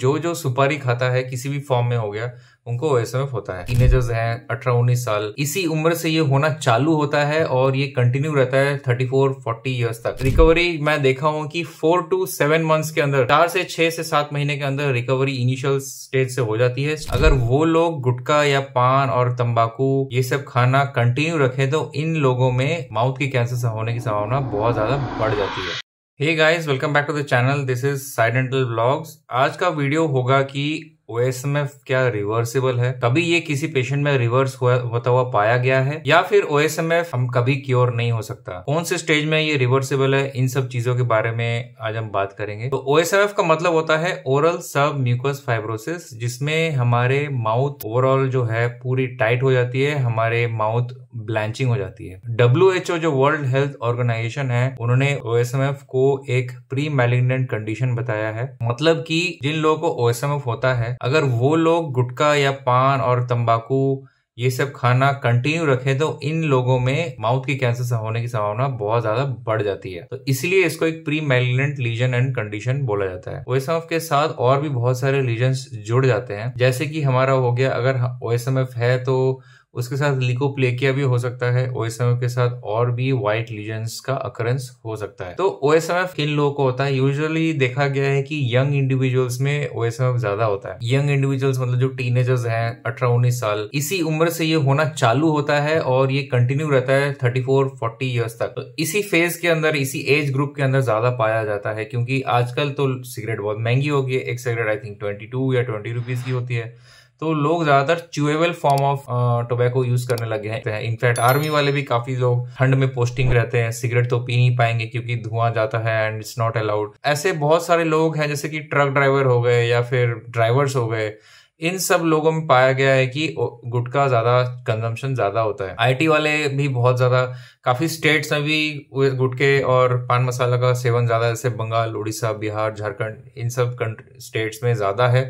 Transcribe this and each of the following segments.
जो जो सुपारी खाता है, किसी भी फॉर्म में हो गया, उनको ओएसएमएफ होता है। टीनेजर्स हैं, अठारह, उन्नीस साल, इसी उम्र से ये होना चालू होता है और ये कंटिन्यू रहता है थर्टी फोर फोर्टी ईयर्स तक। रिकवरी मैं देखा हूँ कि फोर टू सेवन मंथ्स के अंदर, चार से छह से सात महीने के अंदर रिकवरी इनिशियल स्टेज से हो जाती है। अगर वो लोग गुटखा या पान और तंबाकू, ये सब खाना कंटिन्यू रखे तो इन लोगों में माउथ के कैंसर होने की संभावना बहुत ज़्यादा बढ़ जाती है। Hey guys welcome back to the channel this is साइडेंटल blogs आज का वीडियो होगा कि ओएसएमएफ क्या रिवर्सिबल है? कभी ये किसी पेशेंट में रिवर्स होता हुआ पाया गया है, या फिर ओएसएमएफ हम कभी क्योर नहीं हो सकता। कौन से स्टेज में ये रिवर्सिबल है, इन सब चीज़ों के बारे में आज हम बात करेंगे। तो ओएसएमएफ का मतलब होता है ओरल सब म्यूकस फाइब्रोसिस जिसमें हमारे माउथ ओवरऑल जो है पूरी टाइट हो जाती है, हमारे माउथ ब्लैंचिंग हो जाती है। डब्ल्यू एच ओ जो वर्ल्ड हेल्थ ऑर्गेनाइजेशन है, उन्होंने ओएसएमएफ को एक प्री मेलिग्नेंट कंडीशन बताया है। मतलब कि जिन लोगों को ओएसएमएफ होता है, अगर वो लोग गुटखा या पान और तंबाकू ये सब खाना कंटिन्यू रखें तो इन लोगों में माउथ की कैंसर होने की संभावना बहुत ज़्यादा बढ़ जाती है। तो इसलिए इसको एक premalignant lesion and condition बोला जाता है। ओएसएमएफ के साथ और भी बहुत सारे लीजन जुड़ जाते हैं। जैसे कि हमारा हो गया, अगर ओएसएमएफ है तो उसके साथ लिकोप्लेकिया भी हो सकता है ओएसएमएफ के साथ और भी व्हाइट लीजन्स का अकरेंस हो सकता है। तो ओएसएमएफ किन लोगों को होता है? यूजुअली देखा गया है कि यंग इंडिविजुअल्स में ओएसएमएफ ज़्यादा होता है। यंग इंडिविजुअल्स मतलब जो टीनेजर्स हैं, अठारह उन्नीस साल, इसी उम्र से ये होना चालू होता है और ये कंटिन्यू रहता है थर्टी फोर फोर्टी ईयर्स तक। तो इसी फ़ेज़ के अंदर, इसी एज ग्रुप के अंदर ज़्यादा पाया जाता है, क्योंकि आजकल तो सिगरेट बहुत महँगी होगी एक cigarette I think twenty two या ट्वेंटी रुपीज़ की होती है। तो लोग ज़्यादातर chewable form of tobacco use करने लगे हैं। इनफैक्ट आर्मी वाले भी काफ़ी लोग ठंड में पोस्टिंग रहते हैं सिगरेट तो पी नहीं पाएँगे क्योंकि धुआँ जाता है एंड इट्स नॉट अलाउड ऐसे बहुत सारे लोग हैं, जैसे कि ट्रक ड्राइवर हो गए या फिर ड्राइवर्स हो गए, इन सब लोगों में पाया गया है कि गुटखा ज़्यादा कंजम्पशन ज़्यादा होता है। आईटी वाले भी बहुत ज़्यादा, काफ़ी स्टेट्स में भी गुटके और पान मसाला का सेवन ज़्यादा, जैसे बंगाल, उड़ीसा, बिहार, झारखंड, इन सब स्टेट्स में ज़्यादा है।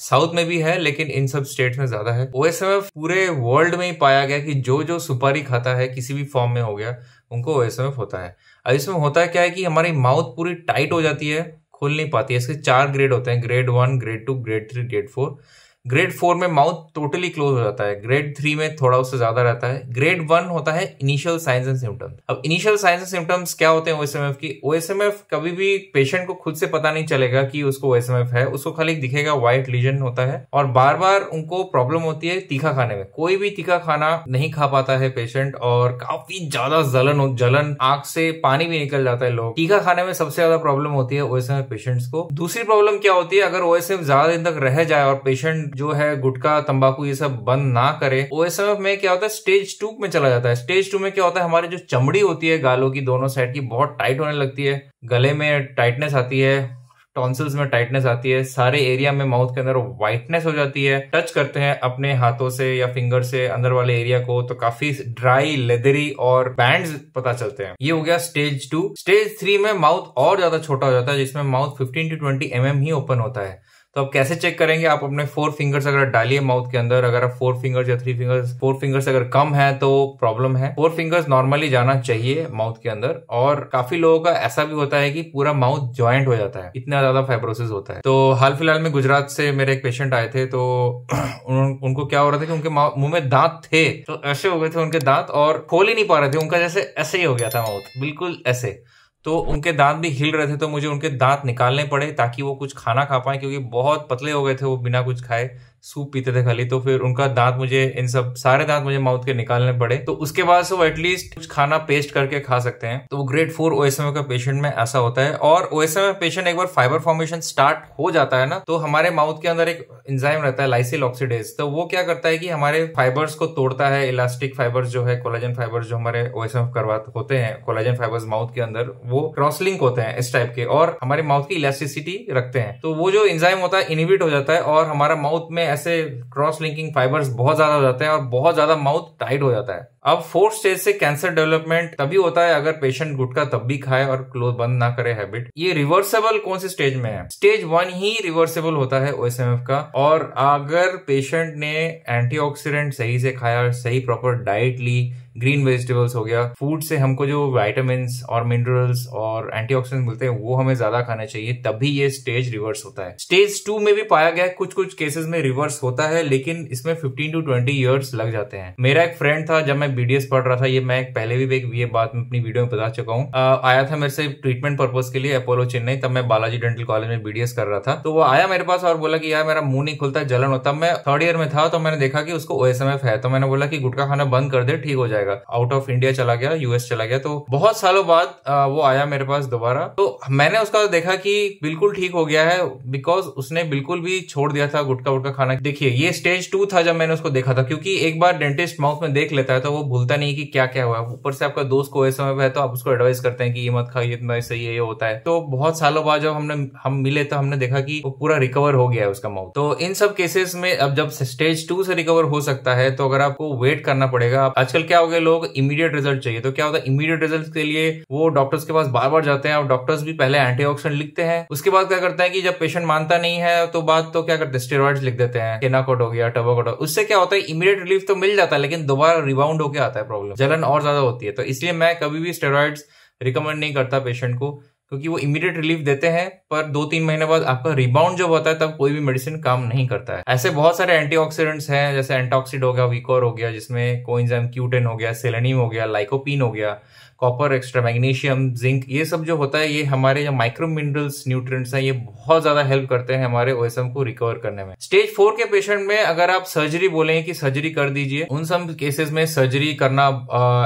साउथ में भी है, लेकिन इन सब स्टेट्स में ज़्यादा है। ओएसएमएफ पूरे वर्ल्ड में ही पाया गया कि जो जो सुपारी खाता है, किसी भी फॉर्म में हो गया, उनको ओएसएमएफ होता है। अब इसमें होता है क्या है कि हमारी माउथ पूरी टाइट हो जाती है, खुल नहीं पाती है। इसके चार ग्रेड होते हैं grade one grade two grade three grade four grade four में माउथ टोटली क्लोज हो जाता है। ग्रेड थ्री में थोड़ा उससे ज़्यादा रहता है। ग्रेड वन होता है इनिशियल साइंस एंड सिम्टम्स अब इनिशियल साइंस एंड सिम्टम्स क्या होते हैं ओएसएमएफ की? ओएसएमएफ कभी भी पेशेंट को खुद से पता नहीं चलेगा कि उसको ओएसएमएफ है। उसको खाली दिखेगा व्हाइट लीजन होता है और बार बार उनको प्रॉब्लम होती है तीखा खाने में। कोई भी तीखा खाना नहीं खा पाता है पेशेंट और काफ़ी ज़्यादा जलन हो, जलन आँख से पानी भी निकल जाता है लोग। तीखा खाने में सबसे ज़्यादा प्रॉब्लम होती है ओएसएमएफ पेशेंट्स को। दूसरी प्रॉब्लम क्या होती है? अगर ओएसएमएफ ज़्यादा दिन तक रह जाए और पेशेंट जो है गुटखा, तंबाकू ये सब बंद ना करे। ओएसएमएफ में क्या होता है? स्टेज टू में चला जाता है। स्टेज टू में क्या होता है? हमारी जो चमड़ी होती है गालों की दोनों साइड की, बहुत टाइट होने लगती है। गले में टाइटनेस आती है टॉन्सिल्स में टाइटनेस आती है, सारे एरिया में माउथ के अंदर व्हाइटनेस हो जाती है। टच करते हैं अपने हाथों से या फिंगर से अंदर वाले एरिया को तो काफ़ी ड्राई लेदरी और बैंड्स पता चलते हैं। ये हो गया स्टेज टू स्टेज थ्री में माउथ और ज़्यादा छोटा हो जाता है, जिसमें mouth fifteen to twenty M he open होता है। तो आप कैसे चेक करेंगे? आप अपने फोर फिंगर्स अगर डालिए माउथ के अंदर अगर आप फोर फिंगर्स या थ्री फिंगर्स फोर फिंगर्स अगर कम है तो प्रॉब्लम है। फोर फिंगर्स नॉर्मली जाना चाहिए माउथ के अंदर और काफ़ी लोगों का ऐसा भी होता है कि पूरा माउथ ज्वाइंट हो जाता है। इतना ज़्यादा फाइब्रोसिस होता है। तो हाल फ़िलहाल में गुजरात से मेरे एक पेशेंट आए थे तो उन, उनको क्या हो रहा था कि उनके मुँह में दांत थे। तो ऐसे हो गए थे उनके दांत और खोल ही नहीं पा रहे थे। उनका जैसे ऐसे ही हो गया था माउथ बिल्कुल ऐसे। तो उनके दांत भी हिल रहे थे तो मुझे उनके दांत निकालने पड़े ताकि वो कुछ खाना खा पाए, क्योंकि बहुत पतले हो गए थे वो बिना कुछ खाए। सूप पीते थे खाली तो फिर उनका दांत मुझे, इन सब, सारे दांत मुझे माउथ के निकालने पड़े। तो उसके बाद से वो एटलीस्ट कुछ खाना पेस्ट करके खा सकते हैं। तो वो ग्रेड फोर ओएसएम का पेशेंट में ऐसा होता है। और ओएसएम पेशेंट एक बार फाइबर फॉर्मेशन स्टार्ट हो जाता है ना तो हमारे माउथ के अंदर एक इंजाइम रहता है लाइसिल ऑक्सीडेज तो वो क्या करता है कि हमारे फाइबर्स को तोड़ता है इलास्टिक फाइबर्स जो है कोलाजन फाइबर्स जो हमारे ओएसएम करवा, होते हैं कोलाजन फाइबर्स माउथ के अंदर, वो क्रॉसलिंक होते हैं इस टाइप के। और हमारे माउथ की इलास्टिसिटी रखते हैं। तो वो जो इंजाइम होता है इनिबिट हो जाता है और हमारा माउथ में ऐसे क्रॉस लिंकिंग फाइबर्स बहुत ज़्यादा हो जाते हैं और बहुत ज़्यादा माउथ टाइट हो जाता है। अब फोर्थ स्टेज से कैंसर डेवलपमेंट तभी होता है अगर पेशेंट गुटका तब भी खाए और क्लोज बंद ना करे हैबिट ये रिवर्सेबल कौन से स्टेज में है? स्टेज वन ही रिवर्सेबल होता है ओएसएमएफ का और अगर पेशेंट ने एंटीऑक्सीडेंट सही से खाया सही प्रॉपर डाइट ली ग्रीन वेजिटेबल्स हो गया, फ़ूड से हमको जो वाइटामिन और मिनरल्स और एंटीऑक्सीडेंट मिलते हैं, वो हमें ज़्यादा खाने चाहिए, तभी ये स्टेज रिवर्स होता है। स्टेज टू में भी पाया गया कुछ कुछ केसेस में रिवर्स होता है, लेकिन इसमें फिफ्टीन टू ट्वेंटी ईयर्स लग जाते हैं। मेरा एक फ्रेंड था, जब मैं बीडीएस पढ़ रहा था, ये मैं पहले भी एक ये बात अपनी वीडियो में बता चुका हूँ। आया था मेरे से ट्रीटमेंट पर्पज के लिए अपोलो चेन्नई तब मैं बालाजी डेंटल कॉलेज में बीडीएस कर रहा था। तो वो आया मेरे पास और बोला कि, यार, मेरा मुँह नहीं खुलता, जलन होता। मैं थर्ड ईयर में था तो मैंने देखा कि उसको ओएसएमएफ है तो मैंने बोला कि गुटका खाना बंद कर दे, ठीक हो जाएगा। आउट ऑफ़ इंडिया चला गया यूएस चला गया तो बहुत सालों बाद वो आया मेरे पास दोबारा। तो मैंने उसका देखा कि बिल्कुल ठीक हो गया है बिकॉज़ उसने बिल्कुल भी छोड़ दिया था गुटका वुटका खाना। देखिए, ये स्टेज टू था जब मैंने उसको देखा था, क्योंकि एक बार डेंटिस्ट माउथ में देख लेता है तो वो भूलता नहीं कि क्या क्या हुआ। ऊपर से आपका दोस्त को ऐसा है तो आप उसको एडवाइस करते हैं कि ये मत खाइए इतना सही है ये होता है। तो बहुत सालों बाद जब हमने, हम मिले तो हमने देखा कि वो पूरा रिकवर हो गया है उसका माउथ तो इन सब केसेस में अब जब स्टेज टू से रिकवर हो सकता है तो अगर आपको वेट करना पड़ेगा आजकल क्या हो गया लोग इमीडिएट रिज़ल्ट चाहिए। तो क्या होता है इमीडिएट रिज़ल्ट के लिए वो डॉक्टर्स के पास बार बार जाते हैं, और डॉक्टर्स भी पहले एंटीऑक्सीडेंट लिखते हैं। उसके बाद क्या करता है कि जब पेशेंट मानता नहीं है तो बात तो क्या करते हैं स्टेरॉइड लिख देते हैं, केनाकोट हो गया, टबोकोट उससे क्या होता है इमीडिएट रिलीफ तो मिल जाता है, लेकिन दोबारा रिबाउंड होकर आता है प्रॉब्लम जलन और ज़्यादा होती है। तो इसलिए मैं कभी भी स्टेरॉइड रिकमेंड नहीं करता पेशेंट को। क्योंकि वो इमीडिएट रिलीफ देते हैं, पर दो तीन महीने बाद आपका रिबाउंड जब होता है, तब कोई भी मेडिसिन काम नहीं करता है। ऐसे बहुत सारे एंटीऑक्सीडेंट्स हैं, जैसे एंटॉक्सिड हो गया विकोर हो गया, जिसमें कोइंजाम क्यूटेन हो गया सेलेनियम हो गया लाइकोपिन हो गया। कॉपर एक्स्ट्रा मैग्नीशियम जिंक ये सब जो होता है ये हमारे जो माइक्रो मिनरल्स न्यूट्रिएंट्स हैं ये बहुत ज़्यादा हेल्प करते हैं हमारे ओएसएम को रिकवर करने में। स्टेज फोर के पेशेंट में अगर आप सर्जरी बोले कि सर्जरी कर दीजिए उन सब केसेस में सर्जरी करना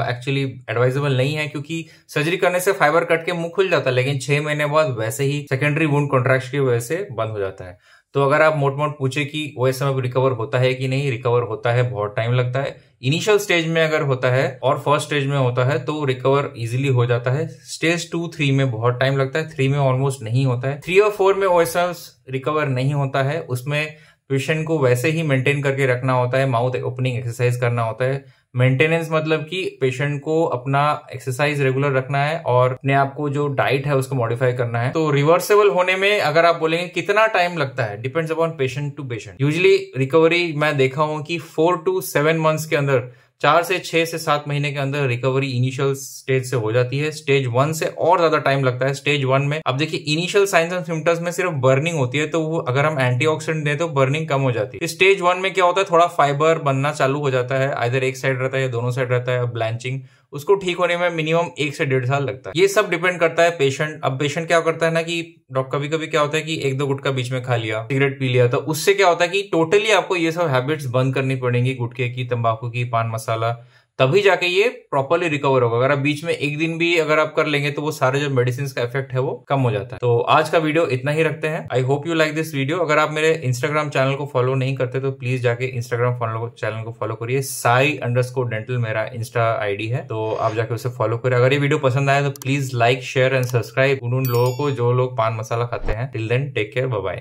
एक्चुअली uh, एडवाइजेबल नहीं है क्योंकि सर्जरी करने से फाइबर कट के मुँह खुल जाता है लेकिन छह महीने बाद वैसे ही सेकेंडरी वुंड कॉन्ट्रैक्ट की वजह से बंद हो जाता है। तो अगर आप मोट मोट पूछे कि ओएसएम रिकवर होता है कि नहीं रिकवर होता है, बहुत टाइम लगता है। इनिशियल स्टेज में अगर होता है और फ़र्स्ट स्टेज में होता है तो रिकवर इजिली हो जाता है। स्टेज टू थ्री में बहुत टाइम लगता है। थ्री में ऑलमोस्ट नहीं होता है। थ्री और फोर में ओएसएम रिकवर नहीं होता है। उसमें पेशेंट को वैसे ही मेंटेन करके रखना होता है। माउथ ओपनिंग एक्सरसाइज करना होता है। मेंटेनेंस मतलब कि पेशेंट को अपना एक्सरसाइज रेगुलर रखना है और अपने आप को जो डाइट है उसको मॉडिफाई करना है। तो रिवर्सेबल होने में अगर आप बोलेंगे कितना टाइम लगता है depends upon patient to patient usually recovery मैं देखा हूँ कि फोर टू सेवन मंथ्स के अंदर चार से छह से सात महीने के अंदर रिकवरी इनिशियल स्टेज से हो जाती है। स्टेज वन से और ज़्यादा टाइम लगता है। स्टेज वन में, अब देखिए इनिशियल साइंस एंड सिम्टम्स में सिर्फ़ बर्निंग होती है तो वो अगर हम एंटीऑक्सीडेंट दें तो बर्निंग कम हो जाती है। स्टेज वन में क्या होता है? थोड़ा फाइबर बनना चालू हो जाता है। इधर एक साइड रहता है या दोनों साइड रहता है। ब्लैंचिंग उसको ठीक होने में मिनिमम एक से डेढ़ साल लगता है। ये सब डिपेंड करता है पेशेंट अब पेशेंट क्या करता है ना कि डॉक्टर कभी कभी क्या होता है कि एक दो गुटका बीच में खा लिया सिगरेट पी लिया तो उससे क्या होता है कि टोटली आपको ये सब हैबिट्स बंद करनी पड़ेंगी गुटके की, तंबाकू की, पान मसाला तभी जाके ये प्रॉपरली रिकवर होगा। अगर आप बीच में एक दिन भी अगर आप कर लेंगे तो वो सारे जो मेडिसिन का इफ़ेक्ट है वो कम हो जाता है। तो आज का वीडियो इतना ही रखते हैं। I hope you like this video अगर आप मेरे इंस्टाग्राम चैनल को फॉलो नहीं करते तो प्लीज़ जाके इंस्टाग्राम चैनल को फॉलो करिए। साई अंडर डेंटल मेरा इंस्टा आईडी है। तो आप जाके उसे फॉलो करिए। अगर ये वीडियो पसंद आए तो please like share and subscribe उन लोगों को जो लोग पान मसाला खाते हैं। Till then take care bye